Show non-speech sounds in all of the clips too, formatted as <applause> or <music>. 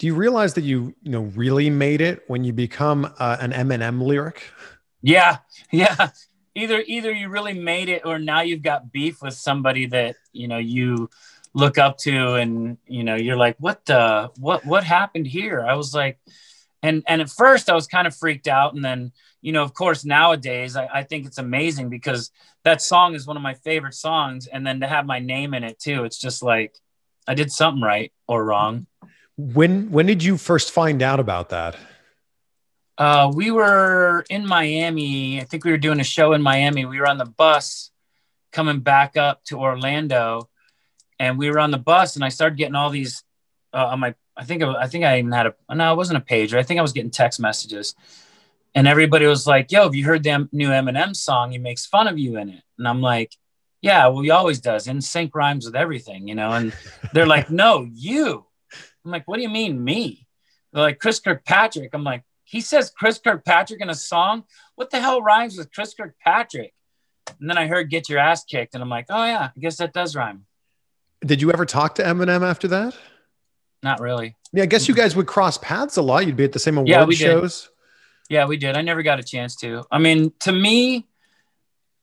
Do you realize that you you know really made it when you become uh, an Eminem lyric? Yeah, <laughs> yeah. Either either you really made it, or now you've got beef with somebody that you know you look up to, and you know you're like, what the what what happened here? I was like, and and at first I was kind of freaked out, and then you know, of course, nowadays I, I think it's amazing because that song is one of my favorite songs, and then to have my name in it too, it's just like I did something right or wrong. When when did you first find out about that? Uh, we were in Miami. I think we were doing a show in Miami. We were on the bus coming back up to Orlando, and we were on the bus, and I started getting all these uh, on my. I think I think I even had a no, it wasn't a pager. I think I was getting text messages, and everybody was like, "Yo, have you heard the new Eminem song? He makes fun of you in it." And I'm like, "Yeah, well, he always does. NSYNC rhymes with everything, you know." And they're like, "No, you." I'm like, what do you mean me? They're like Chris Kirkpatrick. I'm like, he says Chris Kirkpatrick in a song. What the hell rhymes with Chris Kirkpatrick? And then I heard "Get Your Ass Kicked," and I'm like, oh yeah, I guess that does rhyme. Did you ever talk to Eminem after that? Not really. Yeah, I guess you guys would cross paths a lot. You'd be at the same award yeah, we shows. Did. Yeah, we did. I never got a chance to. I mean, to me,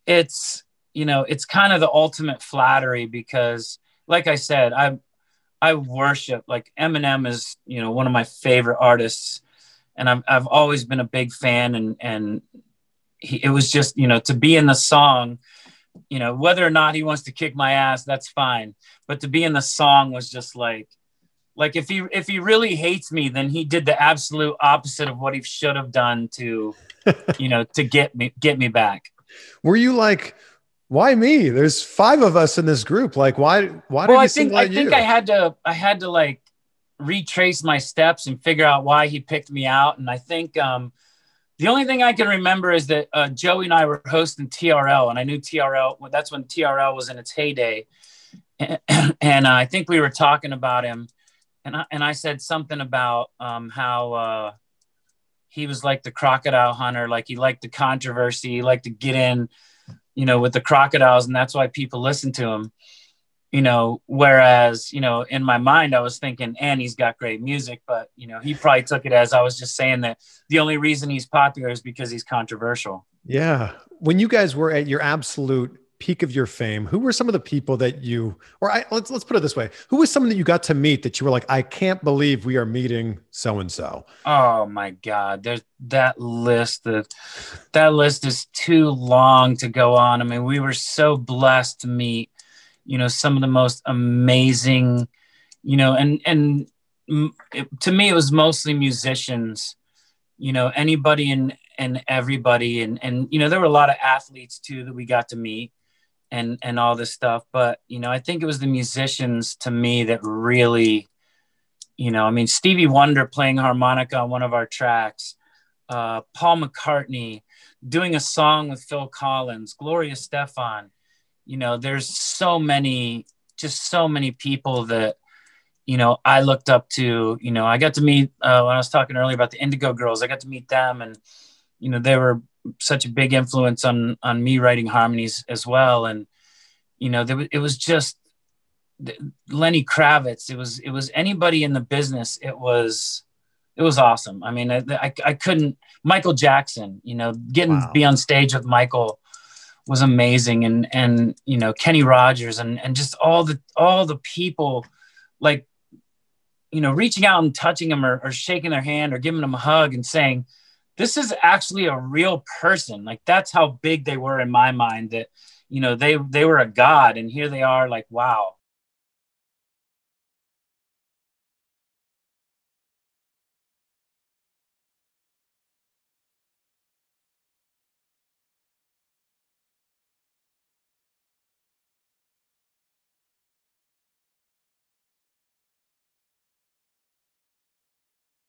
it's you know, it's kind of the ultimate flattery because, like I said, I I worship like Eminem is you know one of my favorite artists, and I've I've always been a big fan, and and he, it was just you know to be in the song, you know whether or not he wants to kick my ass, that's fine, but to be in the song was just like like if he if he really hates me, then he did the absolute opposite of what he should have done to <laughs> you know to get me get me back. Were you like? Why me? There's five of us in this group. Like, why? Why well, I think I think I had to I had to like retrace my steps and figure out why he picked me out. And I think um, the only thing I can remember is that uh, Joey and I were hosting TRL, and I knew TRL. Well, That's when TRL was in its heyday, and, <clears throat> and uh, I think we were talking about him, and I, and I said something about um, how. Uh, he was like the crocodile hunter, like he liked the controversy, he liked to get in you know, with the crocodiles, and that's why people listen to him. You know, whereas, you know, in my mind, I was thinking, and he's got great music, but, you know, he probably took it as I was just saying that the only reason he's popular is because he's controversial. Yeah. When you guys were at your absolute peak of your fame, who were some of the people that you, or I, let's let's put it this way, who was someone that you got to meet that you were like, I can't believe we are meeting so and so. Oh my God, there's that list. That that list is too long to go on. I mean, we were so blessed to meet, you know, some of the most amazing, you know, and and it, to me it was mostly musicians. You know, anybody and and everybody and and you know there were a lot of athletes too that we got to meet and and all this stuff but you know i think it was the musicians to me that really you know i mean stevie wonder playing harmonica on one of our tracks uh, paul mccartney doing a song with phil collins gloria estefan. You know there's so many just so many people that you know i looked up to you know i got to meet uh, when i was talking earlier about the indigo girls i got to meet them and you know they were such a big influence on on me writing harmonies as well. And you know there, it was just lenny kravitz it was it was anybody in the business it was it was awesome. I mean i, I, I couldn't michael jackson you know getting wow. be on stage with michael was amazing. And and you know kenny rogers and and just all the all the people like you know reaching out and touching them or, or shaking their hand or giving them a hug and saying this is actually a real person. Like that's how big they were in my mind that, you know, they, they were a God and here they are like, wow,